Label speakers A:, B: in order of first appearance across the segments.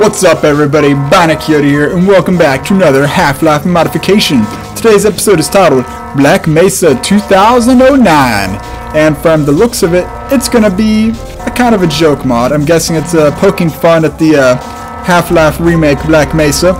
A: What's up everybody, BionicCoyote here, and welcome back to another Half-Life modification. Today's episode is titled Black Mesa 2009, and from the looks of it, it's gonna be a kind of a joke mod. I'm guessing it's uh, poking fun at the uh, Half-Life remake Black Mesa.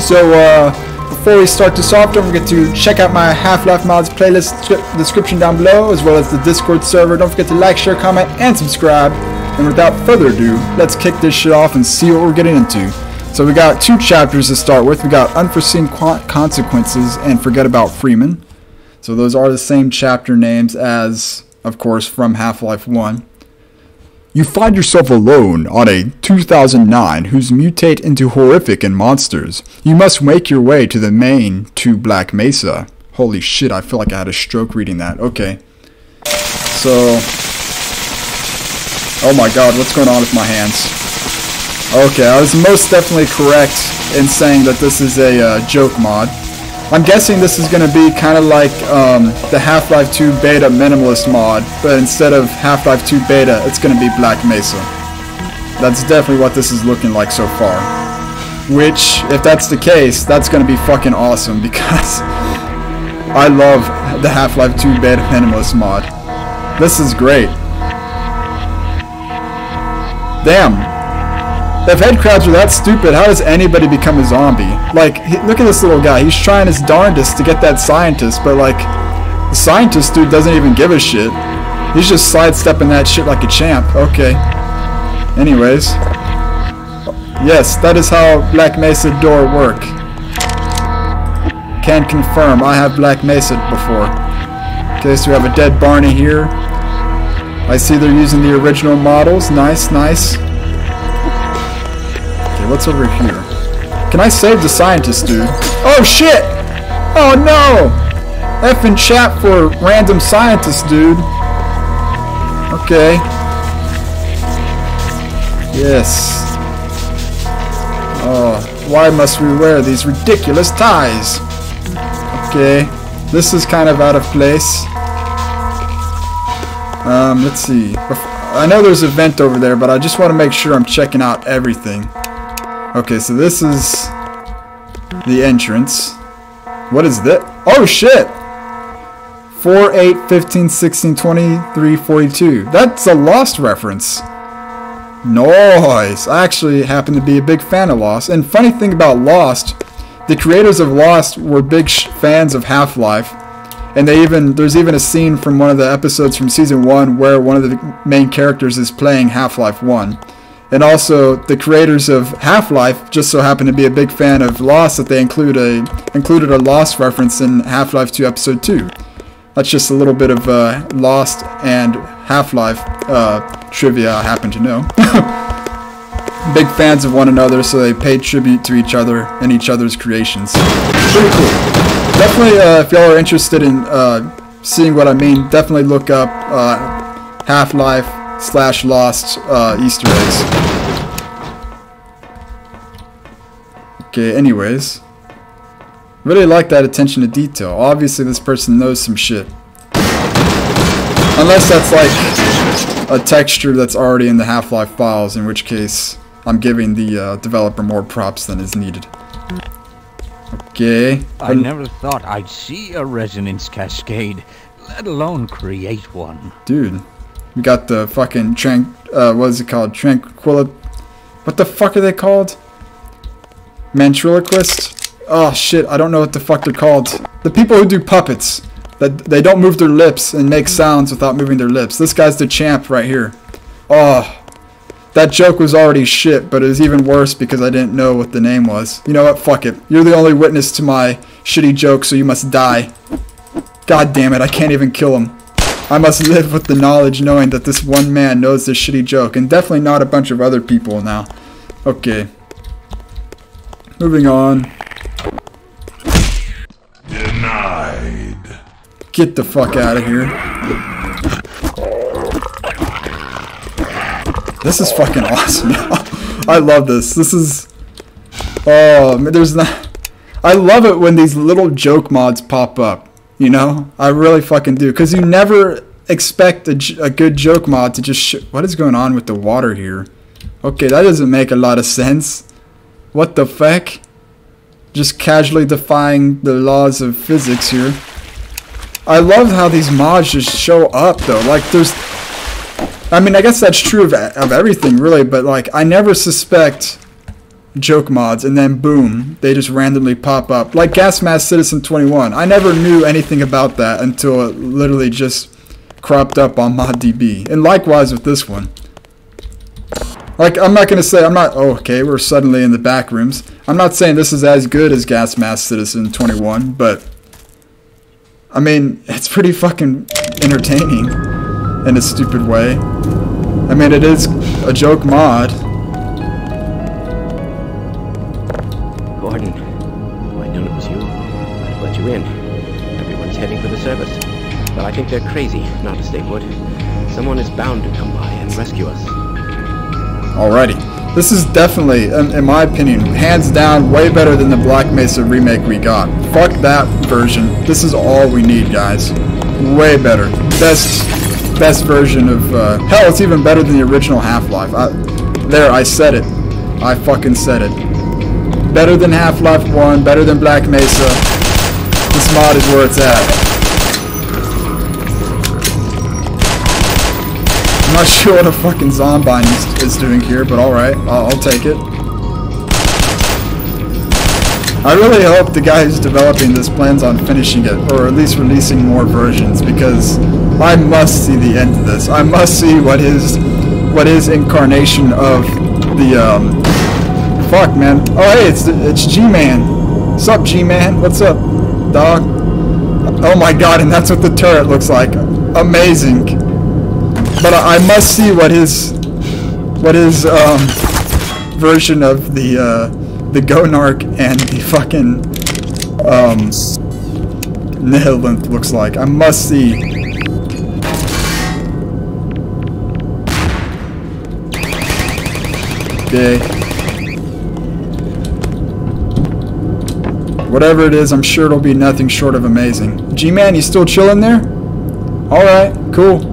A: So, uh, before we start this off, don't forget to check out my Half-Life mods playlist description down below, as well as the Discord server. Don't forget to like, share, comment, and subscribe. And without further ado, let's kick this shit off and see what we're getting into. So we got two chapters to start with. We got Unforeseen Consequences and Forget About Freeman. So those are the same chapter names as, of course, from Half-Life 1. You find yourself alone on a 2009 whose mutate into horrific and monsters. You must make your way to the main to Black Mesa. Holy shit, I feel like I had a stroke reading that. Okay. So, Oh my god, what's going on with my hands? Okay, I was most definitely correct in saying that this is a uh, joke mod. I'm guessing this is going to be kind of like um, the Half-Life 2 Beta Minimalist mod, but instead of Half-Life 2 Beta, it's going to be Black Mesa. That's definitely what this is looking like so far. Which, if that's the case, that's going to be fucking awesome because I love the Half-Life 2 Beta Minimalist mod. This is great. Damn. If head crabs are that stupid, how does anybody become a zombie? Like, he, look at this little guy. He's trying his darndest to get that scientist, but like, the scientist dude doesn't even give a shit. He's just sidestepping that shit like a champ. Okay. Anyways. Yes, that is how Black Mesa door work. Can confirm, I have Black Mesa before. Okay, so we have a dead Barney here. I see they're using the original models. Nice, nice. Okay, what's over here? Can I save the scientist, dude? Oh, shit! Oh, no! F Effing chat for random scientist, dude. Okay. Yes. Oh, why must we wear these ridiculous ties? Okay. This is kind of out of place. Um, let's see. I know there's a vent over there, but I just want to make sure I'm checking out everything. Okay, so this is the entrance. What is that? Oh, shit! 4, 8, 15, 16, 23, 42. That's a Lost reference. Nice! I actually happen to be a big fan of Lost. And funny thing about Lost, the creators of Lost were big fans of Half-Life. And they even there's even a scene from one of the episodes from season one where one of the main characters is playing Half-Life One. And also the creators of Half-Life just so happen to be a big fan of Lost that they include a included a Lost reference in Half-Life 2 episode 2. That's just a little bit of uh, Lost and Half-Life uh, trivia I happen to know. big fans of one another, so they pay tribute to each other and each other's creations. Pretty cool definitely, uh, if y'all are interested in uh, seeing what I mean, definitely look up uh, Half-Life slash Lost uh, Easter eggs. Okay, anyways. Really like that attention to detail. Obviously, this person knows some shit. Unless that's like a texture that's already in the Half-Life files, in which case I'm giving the uh, developer more props than is needed. Okay.
B: I never thought I'd see a resonance cascade, let alone create one.
A: Dude, we got the fucking trank. Uh, what is it called? Tranquil. What the fuck are they called? Ventriloquist. Oh shit! I don't know what the fuck they're called. The people who do puppets. That they don't move their lips and make sounds without moving their lips. This guy's the champ right here. Oh, that joke was already shit, but it was even worse because I didn't know what the name was. You know what? Fuck it. You're the only witness to my shitty joke, so you must die. God damn it, I can't even kill him. I must live with the knowledge knowing that this one man knows this shitty joke, and definitely not a bunch of other people now. Okay. Moving on. Denied. Get the fuck out of here. This is fucking awesome. I love this. This is... Oh, there's not... I love it when these little joke mods pop up. You know? I really fucking do. Because you never expect a, a good joke mod to just... what is going on with the water here? Okay, that doesn't make a lot of sense. What the fuck? Just casually defying the laws of physics here. I love how these mods just show up though. Like there's I mean, I guess that's true of, of everything really, but like I never suspect joke mods and then boom, they just randomly pop up. Like Gas Mask Citizen 21. I never knew anything about that until it literally just cropped up on ModDB. And likewise with this one. Like, I'm not going to say, I'm not, oh, okay, we're suddenly in the back rooms. I'm not saying this is as good as Gas Mask Citizen 21, but, I mean, it's pretty fucking entertaining in a stupid way. I mean, it is a joke mod.
C: Gordon, if I knew it was you, I'd have let you in. Everyone's heading for the service. But I think they're crazy not to stay put. Someone is bound to come by and rescue us.
A: Alrighty. This is definitely, in, in, my opinion, hands down, way better than the Black Mesa remake we got. Fuck that version. This is all we need, guys. Way better. Best, best version of, uh, hell, it's even better than the original Half-Life. There, I said it. I fucking said it. Better than Half-Life 1, better than Black Mesa. This mod is where it's at. I'm not sure what a fucking Zombine is, is doing here, but alright, I'll, I'll take it. I really hope the guy who's developing this plans on finishing it, or at least releasing more versions, because I must see the end of this. I must see what his, what his incarnation of the, um, fuck, man. Oh, hey, it's, it's G-Man. What's up, G-Man? What's up, dog? Oh my god, and that's what the turret looks like. Amazing. But I, I must see what his what his um, version of the uh, the Gonarch and the fucking um, Nihilanth looks like. I must see. Okay. Whatever it is, I'm sure it'll be nothing short of amazing. G-Man, you still chilling there? Alright, cool.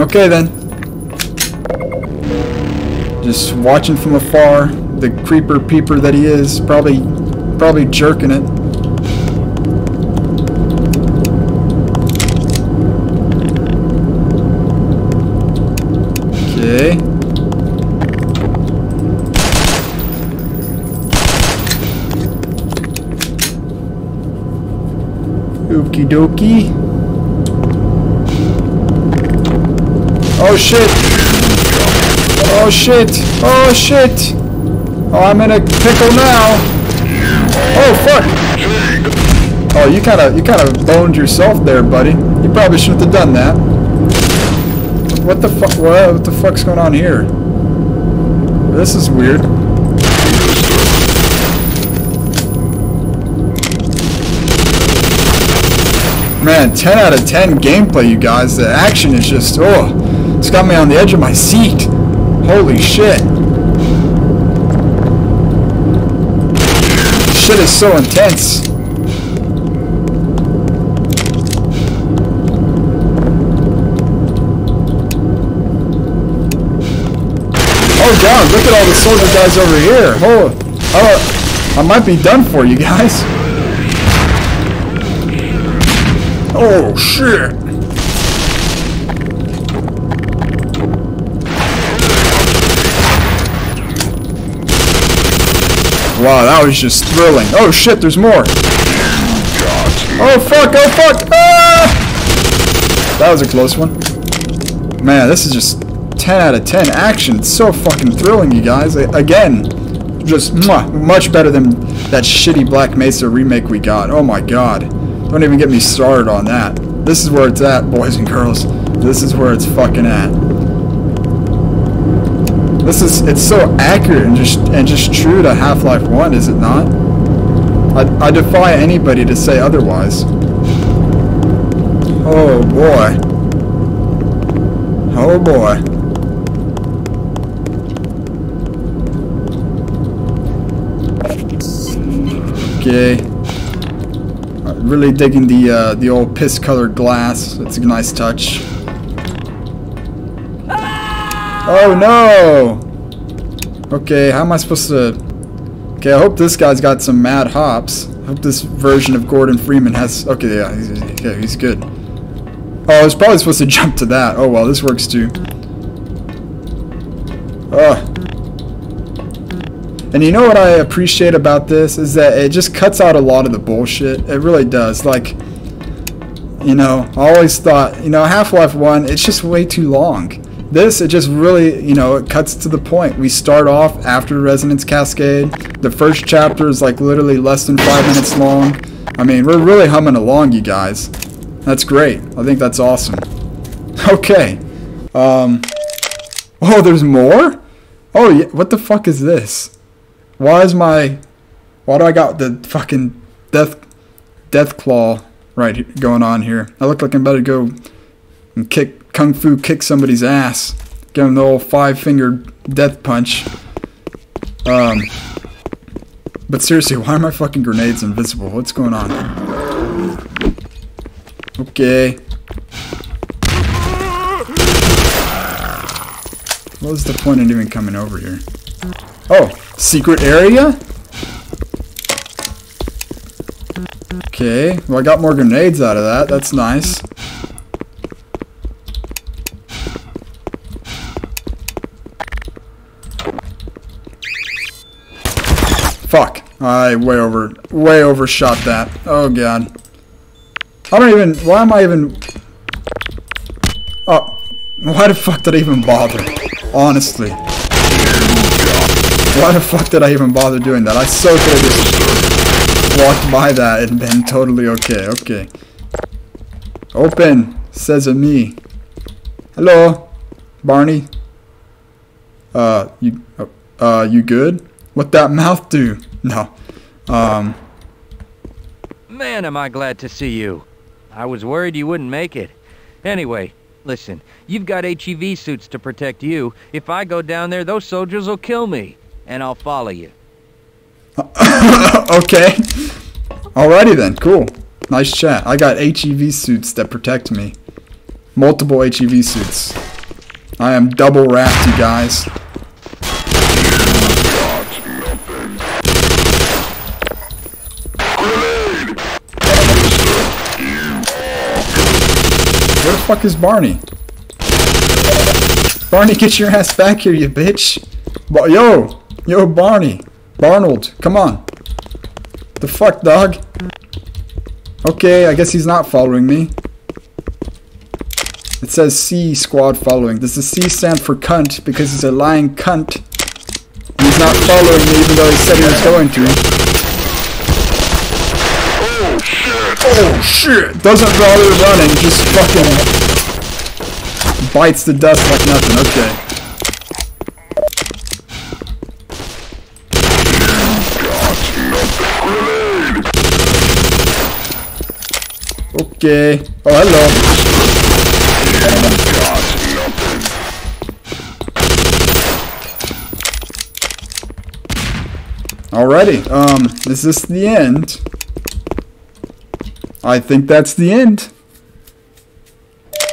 A: Okay then. Just watching from afar, the creeper peeper that he is, probably probably jerking it. Okie dokie. Oh shit! Oh shit! Oh shit! Oh, I'm in a pickle now! Oh fuck! Oh, you kind of you kind of boned yourself there, buddy. You probably shouldn't have done that. What the fuck? What, what the fuck's going on here? This is weird. Man, 10 out of 10 gameplay, you guys. The action is just, oh, it's got me on the edge of my seat. Holy shit. Shit is so intense. Oh god, look at all the soldier guys over here. Oh, oh, I might be done for you guys. Oh shit. Wow, that was just thrilling. Oh shit, there's more. Oh fuck, oh fuck! Ah! That was a close one. Man, this is just 10 out of 10 action. It's so fucking thrilling, you guys. Again, just much better than that shitty Black Mesa remake we got. Oh my god. Don't even get me started on that. This is where it's at, boys and girls. This is where it's fucking at. This is it's so accurate and just and just true to Half-Life 1, is it not? I, I defy anybody to say otherwise. Oh boy. Oh boy. Okay. Really digging the uh, the old piss colored glass. It's a nice touch. Oh no! Okay, how am I supposed to... Okay, I hope this guy's got some mad hops. I hope this version of Gordon Freeman has... Okay, yeah, he's, yeah, he's good. Oh, I was probably supposed to jump to that. Oh, well, this works too. Ugh. And you know what I appreciate about this is that it just cuts out a lot of the bullshit. It really does. Like, you know, I always thought, you know, Half-Life 1, it's just way too long. This, it just really, you know, it cuts to the point. We start off after Resonance Cascade. The first chapter is like literally less than five minutes long. I mean, we're really humming along, you guys. That's great. I think that's awesome. Okay. Um. Oh, there's more? Oh, yeah. What the fuck is this? Why is my... Why do I got the fucking death... Death claw right here, going on here? I look like I'm about to go and kick... Kung Fu kick somebody's ass. Give him the old five-fingered death punch. Um... But seriously, why are my fucking grenades invisible? What's going on? Okay. What was the point in even coming over here? Oh, secret area? Okay, well I got more grenades out of that. That's nice. Fuck. I way over, way overshot that. Oh god. I don't even, why am I even, oh, why the fuck did I even bother? Honestly. Why the fuck did I even bother doing that? I so could have just walked by that and been totally okay. Okay. Open, says me. Hello, Barney. Uh, you, uh, you good? What that mouth do? No. Um.
B: Man, am I glad to see you. I was worried you wouldn't make it. Anyway, listen, you've got HEV suits to protect you. If I go down there, those soldiers will kill me. And I'll follow you.
A: okay. Alrighty then, cool. Nice chat. I got HEV suits that protect me. Multiple HEV suits. I am double wrapped, you guys. Where the fuck is Barney? Barney, get your ass back here, you bitch. Yo, yo, Barney. Barnold, come on. The fuck, dog? Okay, I guess he's not following me. It says C squad following. Does the C stand for cunt because he's a lying cunt? He's not following me even though he said he was going to.
D: Oh shit!
A: Oh shit! Doesn't bother running, just fucking bites the dust like nothing. Okay. Okay. Oh, hello. Alrighty. Um, is this the end? I think that's the end.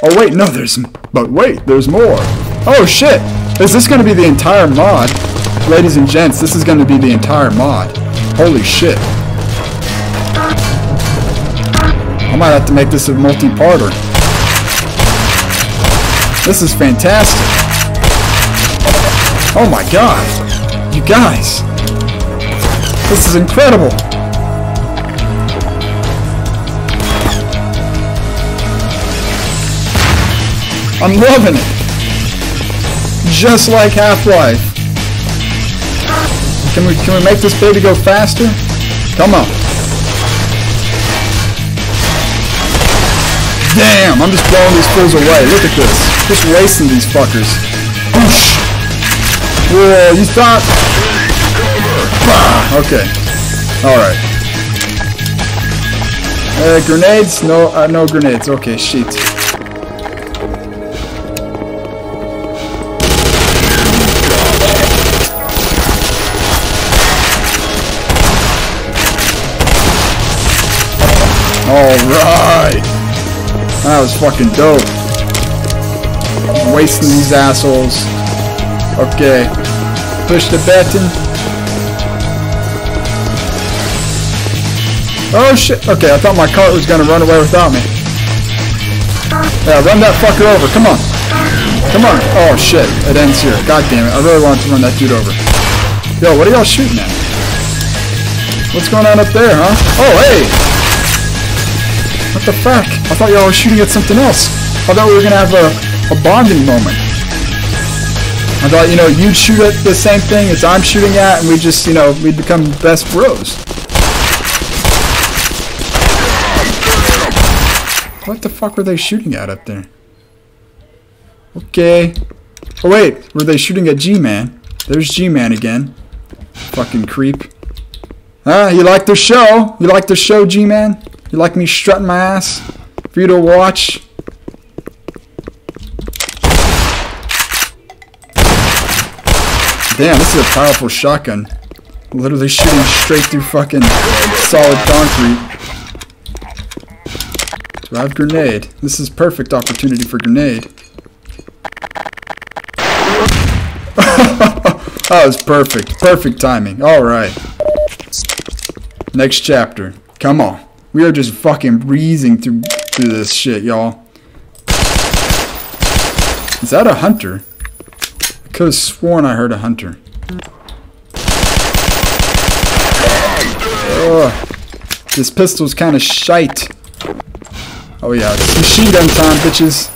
A: Oh wait, no, there's, but wait, there's more. Oh shit, is this gonna be the entire mod? Ladies and gents, this is gonna be the entire mod. Holy shit. I might have to make this a multi-parter. This is fantastic. Oh my god. You guys. This is incredible. I'm loving it. Just like Half-Life. Can we can we make this baby go faster? Come on. Damn, I'm just blowing these fools away. Look at this. Just racing these fuckers. Whoosh. Whoa, you thought? Bah, okay. Alright. Uh, grenades? No, uh, no grenades. Okay, shit. Alright! That was fucking dope. Wasting these assholes. Okay. Push the button. Oh shit. Okay, I thought my cart was gonna run away without me. Yeah, run that fucker over. Come on. Come on. Oh shit. It ends here. God damn it. I really wanted to run that dude over. Yo, what are y'all shooting at? What's going on up there, huh? Oh, hey! What the fuck? I thought y'all were shooting at something else. I thought we were gonna have a, a bonding moment. I thought, you know, you'd shoot at the same thing as I'm shooting at, and we just, you know, we'd become best bros. What the fuck were they shooting at up there? Okay. Oh wait, were they shooting at G-Man? There's G-Man again. Fucking creep. Huh? You like the show? You like the show, G-Man? You like me strutting my ass? For you to watch? Damn, this is a powerful shotgun. Literally shooting straight through fucking solid concrete. Do I have grenade? This is perfect opportunity for grenade. that was perfect. Perfect timing. Alright. Next chapter. Come on. We are just fucking breezing through through this shit, y'all. Is that a hunter? I could have sworn I heard a hunter. Ugh. This pistol's kind of shite. Oh yeah, it's machine gun time, bitches.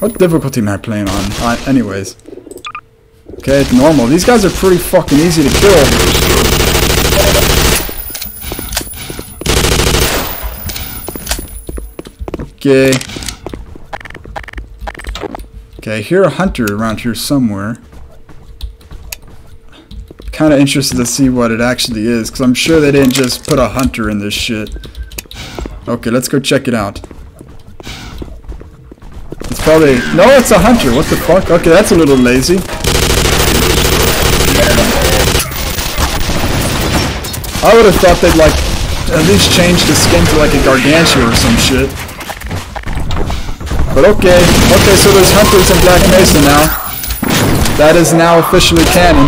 A: What difficulty am I playing on? Uh, anyways. Okay, it's normal. These guys are pretty fucking easy to kill. Okay. Okay, I hear a hunter around here somewhere. Kind of interested to see what it actually is, because I'm sure they didn't just put a hunter in this shit. Okay, let's go check it out. It's probably... No, it's a hunter. What the fuck? Okay, that's a little lazy. I would have thought they'd, like, at least change the skin to, like, a Gargantua or some shit. But okay. Okay, so there's hunters in Black Mesa now. That is now officially canon.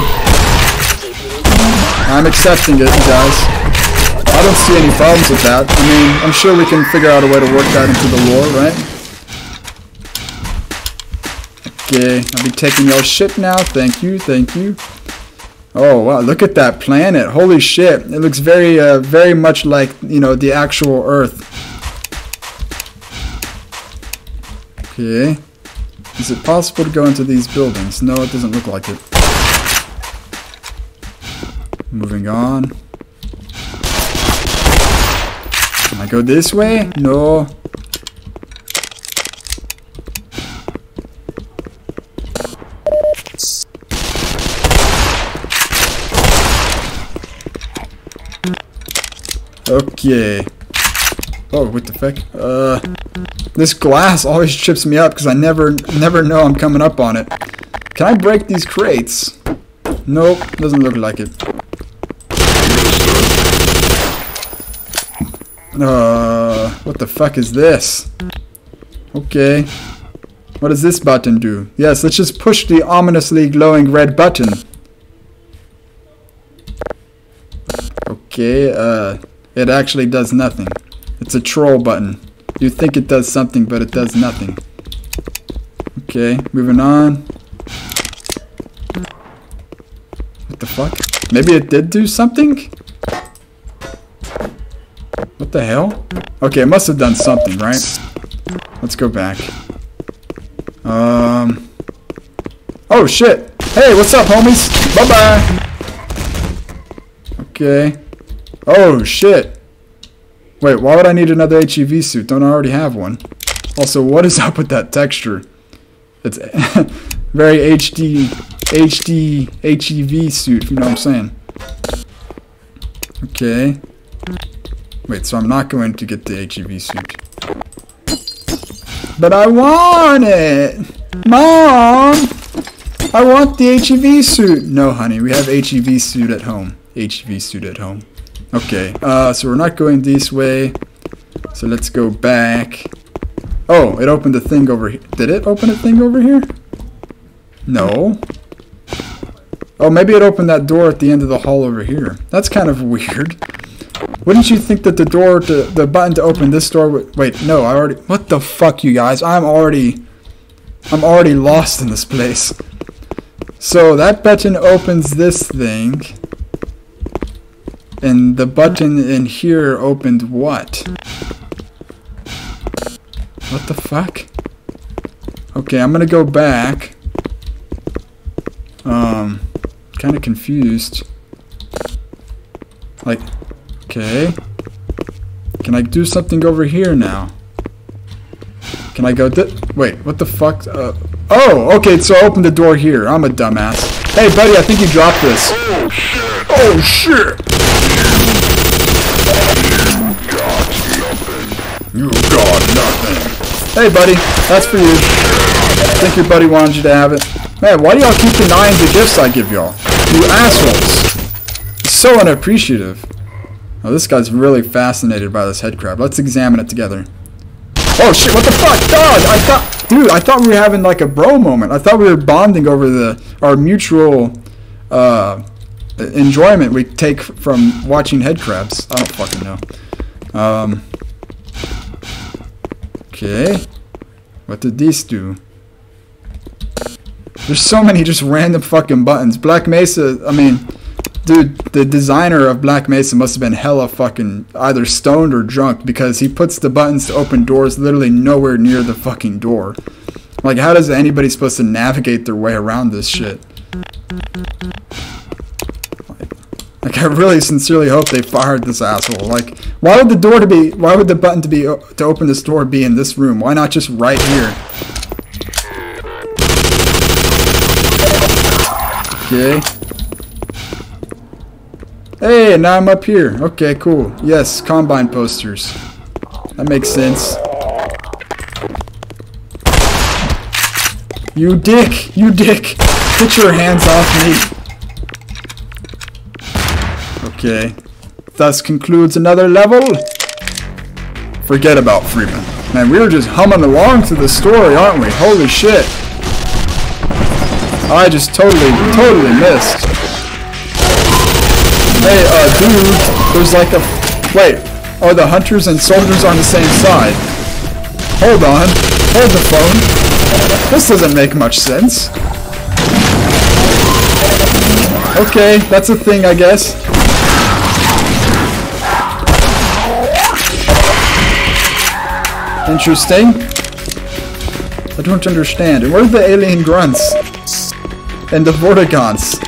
A: I'm accepting it, guys. I don't see any problems with that. I mean, I'm sure we can figure out a way to work that into the lore, right? Okay, I'll be taking your shit now. Thank you, thank you. Oh wow, look at that planet. Holy shit. It looks very, uh, very much like, you know, the actual Earth. Okay. Is it possible to go into these buildings? No, it doesn't look like it. Moving on. Can I go this way? No. Okay. Oh, what the fuck? Uh, this glass always trips me up because I never, never know I'm coming up on it. Can I break these crates? Nope, doesn't look like it. Uh, what the fuck is this? Okay. What does this button do? Yes, let's just push the ominously glowing red button. Okay, uh, it actually does nothing. It's a troll button. You think it does something, but it does nothing. Okay, moving on. What the fuck? Maybe it did do something? What the hell? Okay, it must have done something, right? Let's go back. Um. Oh, shit. Hey, what's up, homies? Bye-bye. Okay. Oh, shit. Wait, why would I need another HEV suit? Don't I already have one? Also, what is up with that texture? It's very HD, HD, HEV suit, you know what I'm saying? Okay. Wait, so I'm not going to get the HEV suit. But I want it! Mom! I want the HEV suit! No, honey, we have HEV suit at home. HEV suit at home. Okay, uh, so we're not going this way. So let's go back. Oh, it opened a thing over here. Did it open a thing over here? No. Oh, maybe it opened that door at the end of the hall over here. That's kind of weird. Wouldn't you think that the door to the button to open this door would wait, no, I already what the fuck you guys? I'm already I'm already lost in this place. So that button opens this thing. And the button in here opened what? What the fuck? Okay, I'm gonna go back. Um, kind of confused. Like, okay. Can I do something over here now? Can I go Wait, what the fuck? Uh, oh, okay, so I opened the door here. I'm a dumbass. Hey, buddy, I think you dropped this. Oh, shit! You Hey, buddy, that's for you. I think your buddy wanted you to have it. Man, why do y'all keep denying the gifts I give y'all? You assholes. So unappreciative. Oh, this guy's really fascinated by this head crab. Let's examine it together. Oh shit, what the fuck? Dog, I thought, dude, I thought we were having like a bro moment. I thought we were bonding over the, our mutual, uh, enjoyment we take from watching head crabs. I don't fucking know. Um, okay. What did these do? There's so many just random fucking buttons. Black Mesa, I mean, Dude, the designer of Black Mesa must have been hella fucking either stoned or drunk because he puts the buttons to open doors literally nowhere near the fucking door. Like, how does anybody supposed to navigate their way around this shit? Like, I really sincerely hope they fired this asshole. Like, why would the door to be, why would the button to be, to open this door be in this room? Why not just right here? Okay. Hey, now I'm up here. Okay, cool. Yes, Combine posters. That makes sense. You dick! You dick! Get your hands off me! Okay. Thus concludes another level. Forget about Freeman. Man, we were just humming along to the story, aren't we? Holy shit. I just totally, totally missed. Hey, uh, dude, there's like a... Wait, are the hunters and soldiers on the same side? Hold on. Hold the phone. This doesn't make much sense. Okay, that's a thing, I guess. Interesting. I don't understand. And where are the alien grunts? And the Vortigaunts?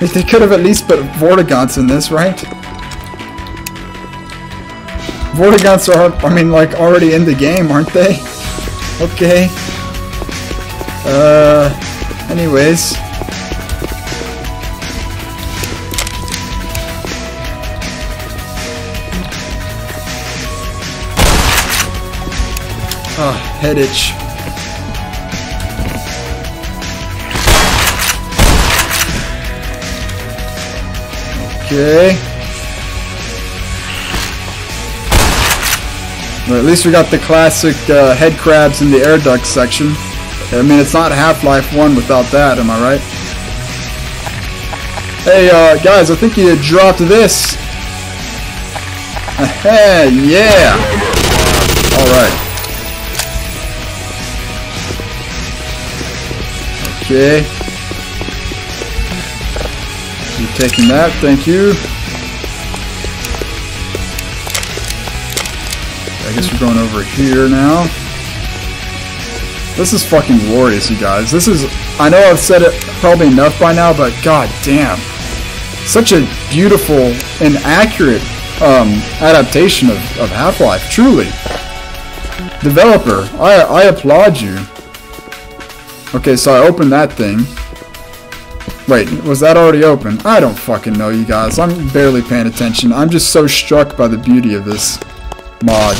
A: They could have at least put Vortigaunts in this, right? Vortigaunts are, I mean, like, already in the game, aren't they? Okay. Uh, anyways. Oh, head itch. Okay. Well, at least we got the classic uh, head crabs in the air duct section. I mean, it's not Half-Life 1 without that, am I right? Hey, uh, guys, I think you dropped this. Yeah! Okay. You taking that, thank you. I guess we're going over here now. This is fucking glorious, you guys. This is, I know I've said it probably enough by now, but god damn. Such a beautiful and accurate um, adaptation of, of Half-Life, truly. Developer, I, I applaud you. Okay, so I opened that thing. Wait, was that already open? I don't fucking know, you guys. I'm barely paying attention. I'm just so struck by the beauty of this mod.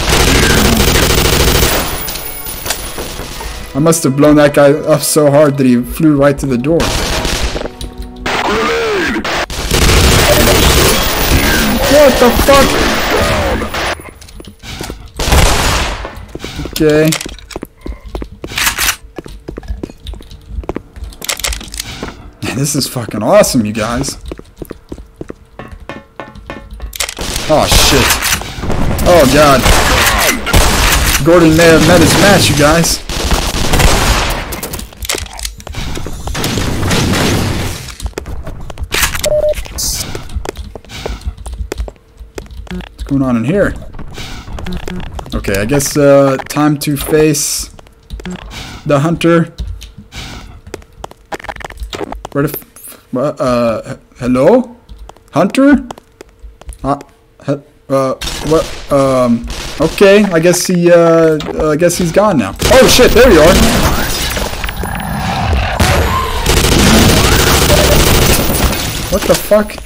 A: I must have blown that guy up so hard that he flew right to the door. What the fuck? Okay. This is fucking awesome, you guys. Oh, shit. Oh, God. Gordon may have met his match, you guys. What's going on in here? Okay, I guess uh, time to face the hunter. Where the f uh, hello? Hunter? Uh, uh, what, um, okay, I guess he, uh, I guess he's gone now. Oh shit, there you are! What the fuck?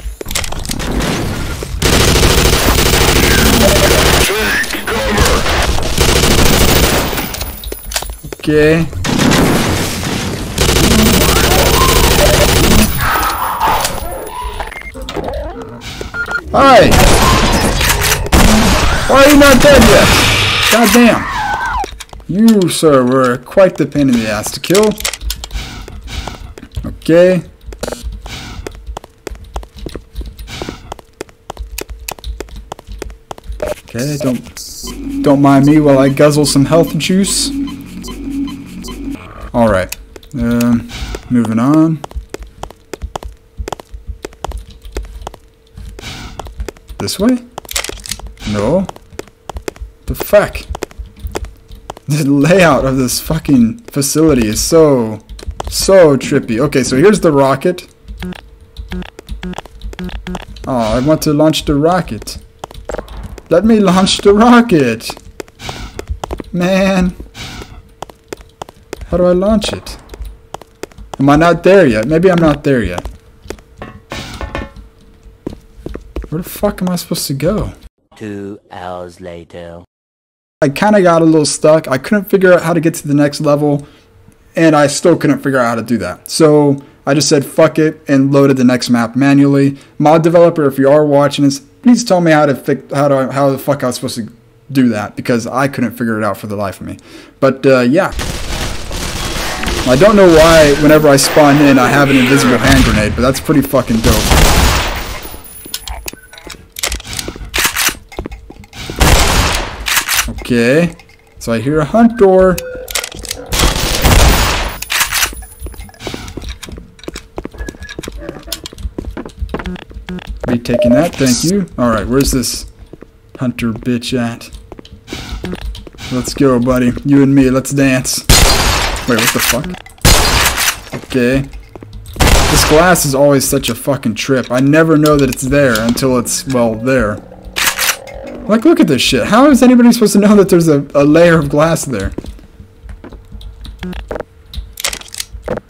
A: Okay. Hi! Why are you not dead yet? God damn. You, sir, were quite the pain in the ass to kill. Okay. Okay, don't don't mind me while I guzzle some health juice. Alright. Um, moving on. This way? No. The fuck? The layout of this fucking facility is so, so trippy. Okay, so here's the rocket. Oh, I want to launch the rocket. Let me launch the rocket! Man. How do I launch it? Am I not there yet? Maybe I'm not there yet. Where the fuck am I supposed to go?
E: Two hours later.
A: I kind of got a little stuck. I couldn't figure out how to get to the next level, and I still couldn't figure out how to do that. So I just said fuck it and loaded the next map manually. Mod developer, if you are watching this, please tell me how to fix how to how the fuck I was supposed to do that because I couldn't figure it out for the life of me. But uh, yeah. I don't know why whenever I spawn in I have an invisible hand grenade, but that's pretty fucking dope. Okay, so I hear a hunt door. Be taking that, thank you. Alright, where's this hunter bitch at? Let's go, buddy. You and me, let's dance. Wait, what the fuck? Okay. This glass is always such a fucking trip. I never know that it's there until it's, well, there. Like, look at this shit. How is anybody supposed to know that there's a, a layer of glass there?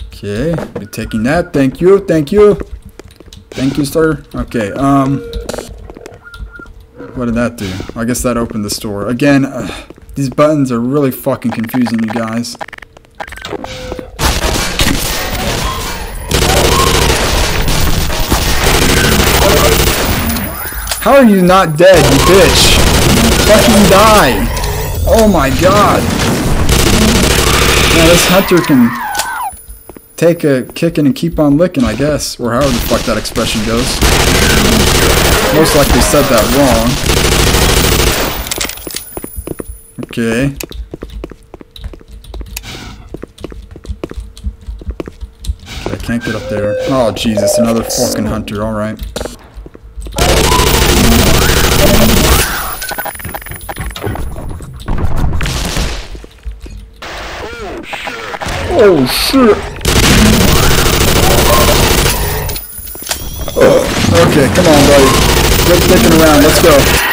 A: Okay, be taking that. Thank you, thank you. Thank you, sir. Okay, um... What did that do? I guess that opened the store. Again, uh, these buttons are really fucking confusing, you guys. How are you not dead, you bitch? Fucking die! Oh my god! Now this hunter can take a kicking and keep on licking, I guess. Or however the fuck that expression goes. Most likely said that wrong. Okay. I can't get up there. Oh, Jesus, another fucking hunter, alright. Oh shit! Uh, okay, come on, buddy. Quit dicking around. Let's go.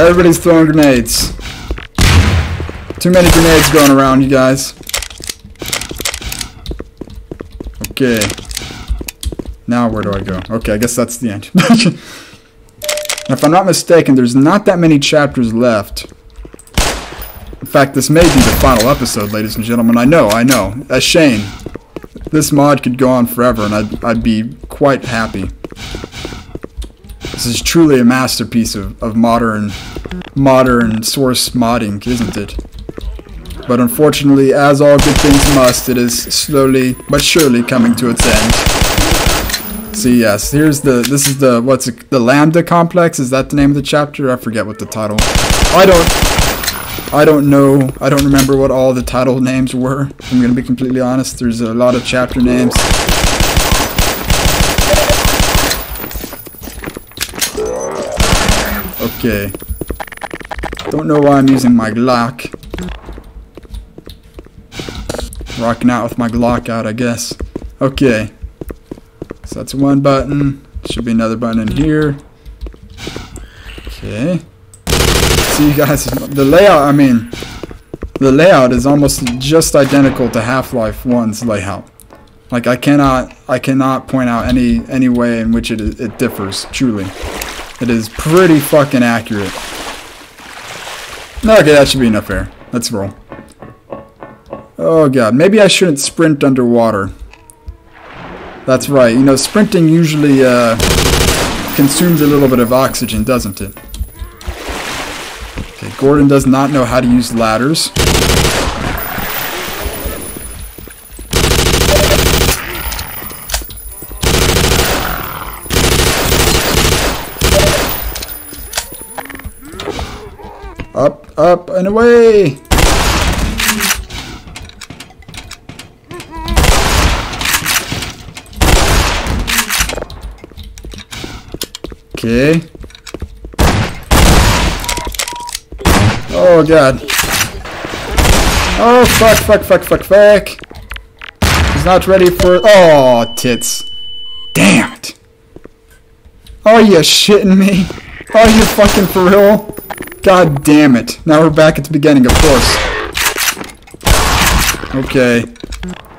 A: Everybody's throwing grenades. Too many grenades going around, you guys. Okay. Now where do I go? Okay, I guess that's the end. if I'm not mistaken, there's not that many chapters left. In fact, this may be the final episode, ladies and gentlemen. I know, I know. A shame. This mod could go on forever, and I'd, I'd be quite happy. This is truly a masterpiece of, of modern modern source modding, isn't it? But unfortunately, as all good things must, it is slowly but surely coming to its end. See, yes, here's the, this is the, what's it, the Lambda Complex? Is that the name of the chapter? I forget what the title. I don't, I don't know, I don't remember what all the title names were. I'm gonna be completely honest, there's a lot of chapter names. Okay. Don't know why I'm using my Glock. Rocking out with my Glock out, I guess. Okay. So that's one button. Should be another button in here. Okay. See you guys, the layout, I mean, the layout is almost just identical to Half-Life 1's layout. Like I cannot, I cannot point out any any way in which it it differs. Truly, it is pretty fucking accurate. Okay, that should be enough air. Let's roll. Oh god, maybe I shouldn't sprint underwater. That's right, you know, sprinting usually uh, consumes a little bit of oxygen, doesn't it? Okay, Gordon does not know how to use ladders. Up, up, and away! Okay. Oh god. Oh fuck, fuck, fuck, fuck, fuck. He's not ready for- Oh, tits. Damn it. Are you shitting me? Are you fucking for real? God damn it. Now we're back at the beginning, of course. Okay.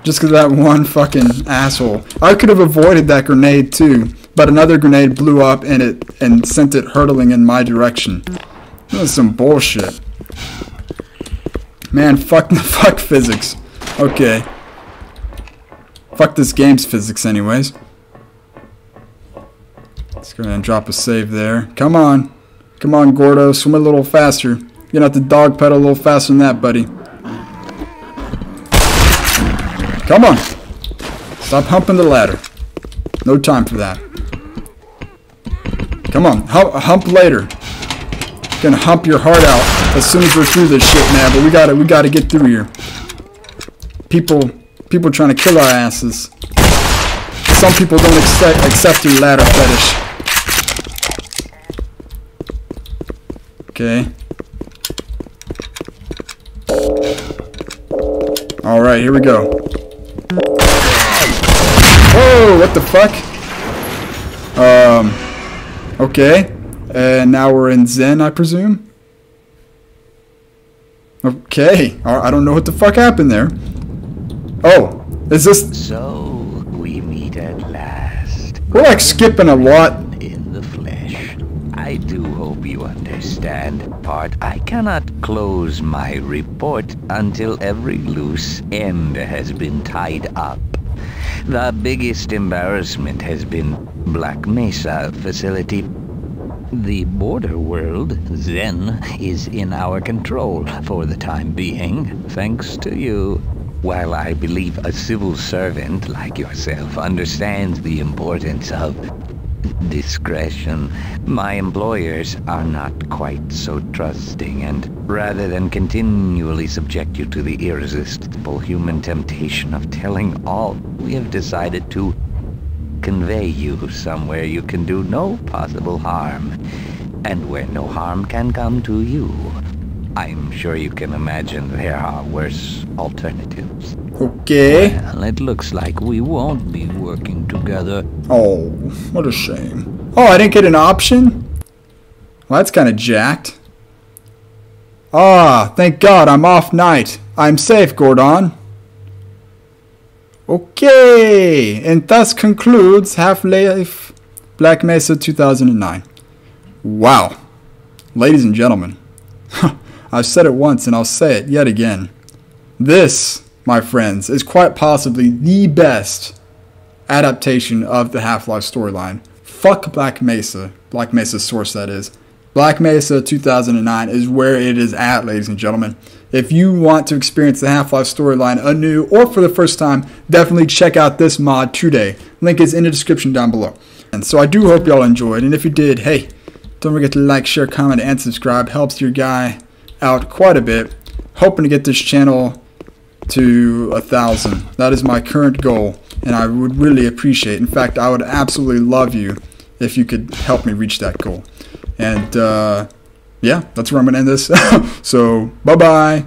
A: Just because that one fucking asshole. I could have avoided that grenade too, but another grenade blew up and it and sent it hurtling in my direction. That was some bullshit. Man, fuck the fuck physics. Okay. Fuck this game's physics anyways. Let's go ahead and drop a save there. Come on. Come on, Gordo. Swim a little faster. You're gonna have to dog pedal a little faster than that, buddy. Come on. Stop humping the ladder. No time for that. Come on. Hump, hump later. Gonna hump your heart out as soon as we're through this shit, man. But we gotta, we gotta get through here. People, people trying to kill our asses. Some people don't accept, accept your ladder fetish. Okay. Alright, here we go. Whoa, what the fuck? Um, okay. And now we're in Xen, I presume? Okay. I don't know what the fuck happened there. Oh, is this...
F: So, we meet at last.
A: We're like skipping a lot.
F: In the flesh. I do hope you understand, Part. I cannot close my report until every loose end has been tied up. The biggest embarrassment has been Black Mesa facility. The border world, Xen, is in our control for the time being, thanks to you. While I believe a civil servant like yourself understands the importance of discretion, my employers are not quite so trusting, and rather than continually subject you to the irresistible human temptation of telling all, we have decided to convey you somewhere you can do no possible harm, and where no harm can come to you. I'm sure you can imagine there are worse alternatives.
A: Okay.
F: Well, it looks like we won't be working together.
A: Oh, what a shame. Oh, I didn't get an option? Well, that's kind of jacked. Ah, thank God I'm off night. I'm safe, Gordon. Okay, and thus concludes Half-Life Black Mesa 2009. Wow. Ladies and gentlemen, I've said it once and I'll say it yet again. This, my friends, is quite possibly the best adaptation of the Half-Life storyline. Fuck Black Mesa. Black Mesa source, that is. Black Mesa 2009 is where it is at, ladies and gentlemen. If you want to experience the Half Life storyline anew or for the first time, definitely check out this mod today. Link is in the description down below. And so I do hope y'all enjoyed, and if you did, hey, don't forget to like, share, comment, and subscribe. Helps your guy out quite a bit. Hoping to get this channel to a thousand. That is my current goal, and I would really appreciate. In fact, I would absolutely love you if you could help me reach that goal. And uh, yeah, that's where I'm gonna end this. so bye bye.